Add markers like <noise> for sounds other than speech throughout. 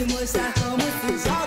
se mostrar como fusão.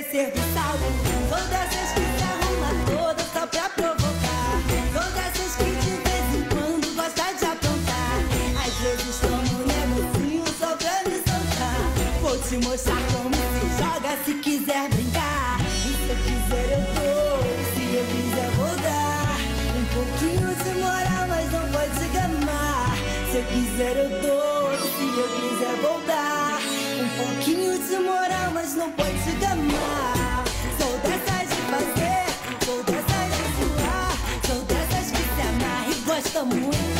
Descer do salto. Sou dessas que se arruma toda só pra provocar. Sou dessas que de vez em quando gosta de aprontar. Às vezes tomo negocinho só pra me soltar. Vou te mostrar como se joga se quiser brincar. E se eu quiser eu dou, se eu quiser vou dar. Um pouquinho de moral, mas não pode gamar. Se eu quiser eu dou, se eu quiser vou dar. Pouquinho de moral, mas não pode gamar. Sou dessas de fazer, sou dessas de zoar. Sou dessas que se amarra e gosta muito.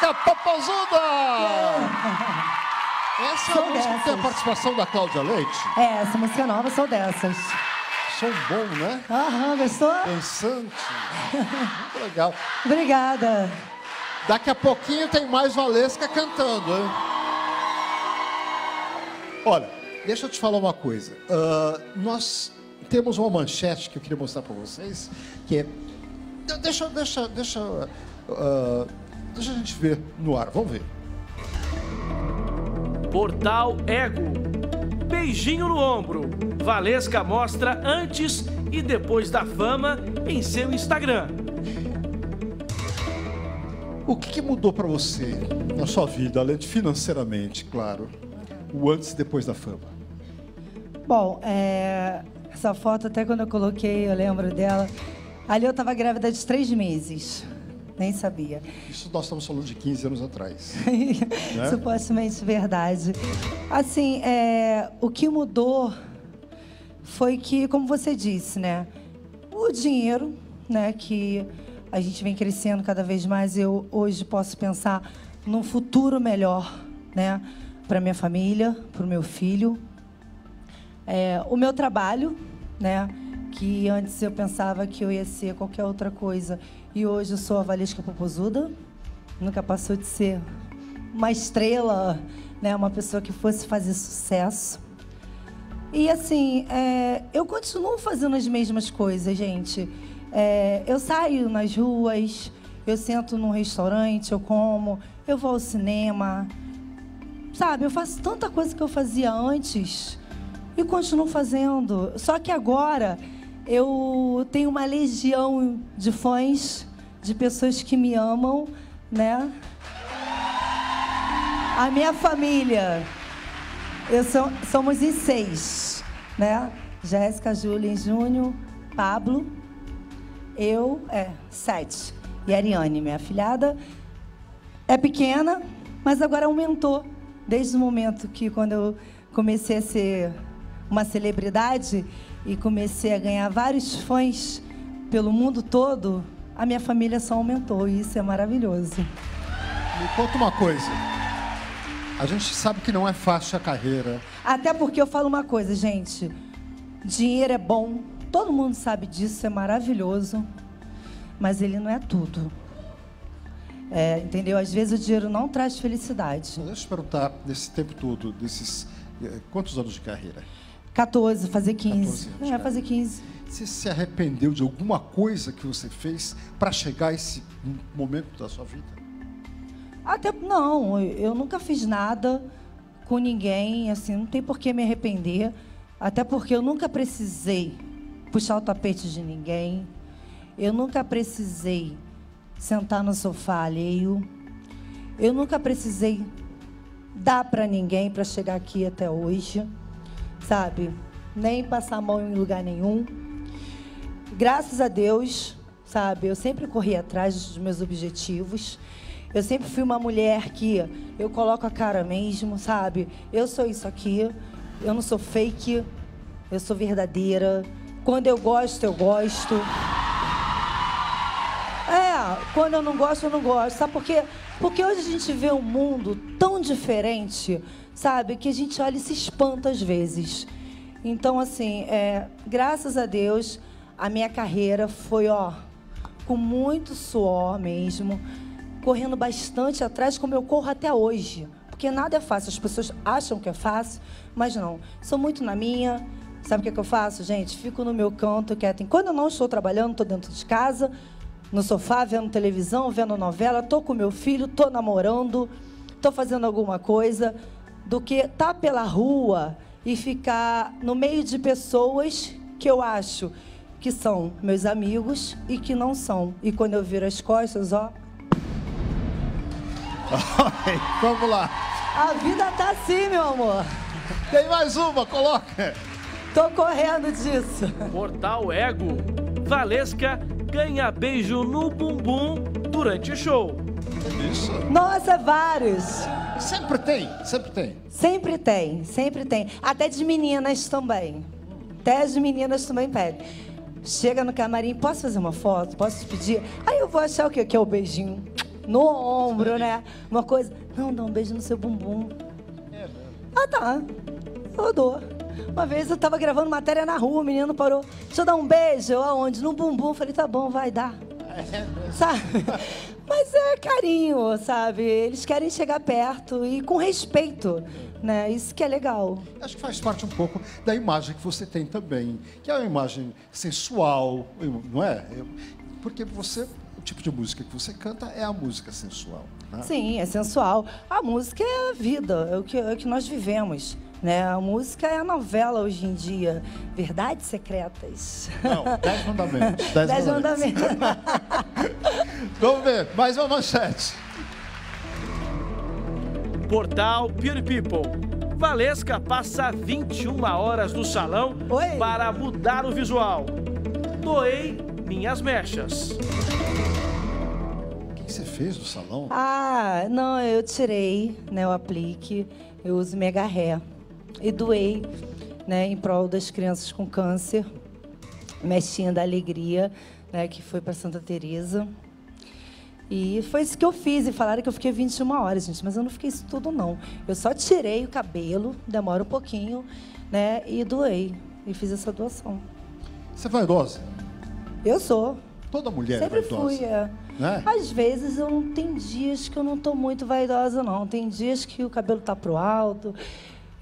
Valesca Popozuda! <laughs> Essa é a Sou música que tem a dessas. participação da Cláudia Leite. É, essa música nova, sou dessas. Som bom, né? Aham, gostou? Pensante. Muito <laughs> legal. Obrigada. Daqui a pouquinho tem mais Valesca cantando, hein? Olha, deixa eu te falar uma coisa. Ah, nós temos uma manchete que eu queria mostrar para vocês, que é. De- Deixa, deixa, deixa, ah, deixa a gente ver no ar. Vamos ver. Portal Ego. Beijinho no ombro. Valesca mostra antes e depois da fama em seu Instagram. O que, que mudou para você na sua vida, além de financeiramente, claro? O antes e depois da fama. Bom, é, essa foto, até quando eu coloquei, eu lembro dela. Ali eu estava grávida de três meses. Nem sabia. Isso nós estamos falando de 15 anos atrás. <laughs> Né? Supostamente verdade. Assim, é, o que mudou foi que, como você disse, né? O dinheiro, né? Que a gente vem crescendo cada vez mais. Eu hoje posso pensar num futuro melhor, né? Para minha família, para o meu filho. É, o meu trabalho, né? Que antes eu pensava que eu ia ser qualquer outra coisa. E hoje eu sou a Valesca Popozuda. Nunca passou de ser uma estrela, né? Uma pessoa que fosse fazer sucesso. E assim, é, eu continuo fazendo as mesmas coisas, gente. É, eu saio nas ruas, eu sento num restaurante, eu como, eu vou ao cinema. Sabe, eu faço tanta coisa que eu fazia antes e continuo fazendo. Só que agora eu tenho uma legião de fãs, de pessoas que me amam, né? A minha família. Eu sou, somos em seis, né? Jéssica, Júlia, Júnior, Pablo, eu, é, sete. E Ariane, minha afilhada, é pequena, mas agora aumentou. Desde o momento que, quando eu comecei a ser uma celebridade e comecei a ganhar vários fãs pelo mundo todo, a minha família só aumentou. E isso é maravilhoso. Me conta uma coisa. A gente sabe que não é fácil a carreira. Até porque eu falo uma coisa, gente. Dinheiro é bom, todo mundo sabe disso, é maravilhoso, mas ele não é tudo. É, entendeu? Às vezes o dinheiro não traz felicidade. Deixa eu te perguntar, nesse tempo todo, desses. eh, Quantos anos de carreira? 14, fazer 15. 14 anos, é, fazer 15. Você se arrependeu de alguma coisa que você fez para chegar a esse momento da sua vida? Até não, eu nunca fiz nada com ninguém, assim, não tem por que me arrepender. Até porque eu nunca precisei puxar o tapete de ninguém. Eu nunca precisei sentar no sofá alheio. Eu nunca precisei dar para ninguém para chegar aqui até hoje, sabe? Nem passar a mão em lugar nenhum. Graças a Deus, sabe? Eu sempre corri atrás dos meus objetivos. Eu sempre fui uma mulher que eu coloco a cara mesmo, sabe? Eu sou isso aqui. Eu não sou fake. Eu sou verdadeira. Quando eu gosto, eu gosto. É, quando eu não gosto, eu não gosto. Sabe por quê? Porque hoje a gente vê um mundo tão diferente, sabe? Que a gente olha e se espanta às vezes. Então, assim, é, graças a Deus, a minha carreira foi, ó, com muito suor mesmo, correndo bastante atrás, como eu corro até hoje. Porque nada é fácil. As pessoas acham que é fácil, mas não. Sou muito na minha. Sabe o que, é que eu faço, gente? Fico no meu canto, quieto. Quando eu não estou trabalhando, estou dentro de casa, no sofá, vendo televisão, vendo novela, estou com meu filho, estou namorando, estou fazendo alguma coisa, do que estar tá pela rua e ficar no meio de pessoas que eu acho que são meus amigos e que não são. E quando eu viro as costas, ó, <laughs> Vamos lá. a vida tá assim, meu amor. Tem mais uma, coloca. Tô correndo disso. Portal Ego. Valesca ganha beijo no bumbum durante o show. Isso. Nossa, vários. Sempre tem, sempre tem. Sempre tem, sempre tem. Até de meninas também. Até as meninas também pedem. Chega no camarim, posso fazer uma foto? Posso te pedir? Aí eu vou achar o quê? Que é o beijinho no ombro, né? Uma coisa. Não, dá um beijo no seu bumbum. Ah, tá. Eu dou. Uma vez eu tava gravando matéria na rua, o menino parou. Deixa eu dar um beijo. Aonde? No bumbum. Eu Falei, tá bom, vai dar. Sabe? Mas é carinho, sabe? Eles querem chegar perto e com respeito, né? Isso que é legal. Acho que faz parte um pouco da imagem que você tem também, que é uma imagem sensual, não é? Porque você, o tipo de música que você canta é a música sensual. Né? Sim, é sensual. A música é a vida, é o que, é o que nós vivemos. Né? A música é a novela hoje em dia. Verdades secretas. Não, <laughs> Dez Mandamentos. Dez, Dez mandamentos. mandamentos. <laughs> Vamos ver, mais uma manchete. Portal Pure People. Valesca passa 21 horas no salão Oi. para mudar o visual. Doei minhas mechas. O que que você fez no salão? Ah, não, eu tirei né, o aplique, eu uso mega ré. E doei né, em prol das crianças com câncer, mechinha da alegria, né, que foi para Santa Teresa. E foi isso que eu fiz. E falaram que eu fiquei 21 horas, gente. Mas eu não fiquei isso tudo, não. Eu só tirei o cabelo, demora um pouquinho, né? E doei. E fiz essa doação. Você é vaidosa? Eu sou. Toda mulher Sempre é vaidosa. fui, é. Né? Às vezes eu não tem dias que eu não tô muito vaidosa, não. Tem dias que o cabelo tá pro alto,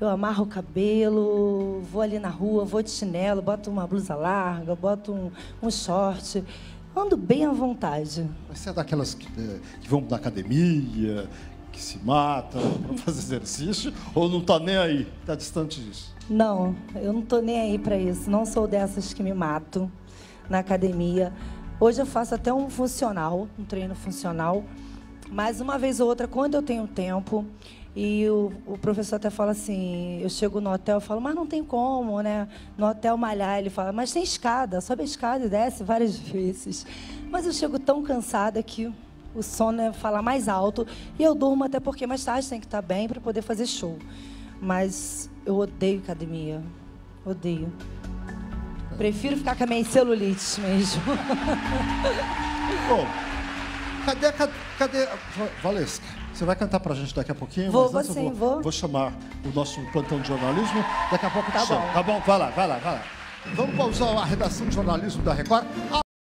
eu amarro o cabelo, vou ali na rua, vou de chinelo, boto uma blusa larga, boto um, um short. Ando bem à vontade. Você é daquelas que, eh, que vão na academia, que se matam <laughs> para fazer exercício, ou não tá nem aí? Tá distante disso? Não, eu não tô nem aí para isso. Não sou dessas que me mato na academia. Hoje eu faço até um funcional, um treino funcional. Mas uma vez ou outra, quando eu tenho tempo, e o, o professor até fala assim, eu chego no hotel falo, mas não tem como, né? No hotel malhar, ele fala, mas tem escada, sobe a escada e desce várias <laughs> vezes. Mas eu chego tão cansada que o sono é falar mais alto e eu durmo até porque mais tarde tem que estar bem para poder fazer show. Mas eu odeio academia. Odeio. Prefiro ficar com a minha celulite mesmo. <laughs> Bom, cadê, cadê, cadê a Va- Valesca? Você vai cantar pra gente daqui a pouquinho? Vou, vou sim, vou. Vou chamar o nosso plantão de jornalismo. Daqui a pouco eu te Tá chamo. bom. Tá bom? Vai lá, vai lá, vai lá. Vamos pausar a redação de jornalismo da Record.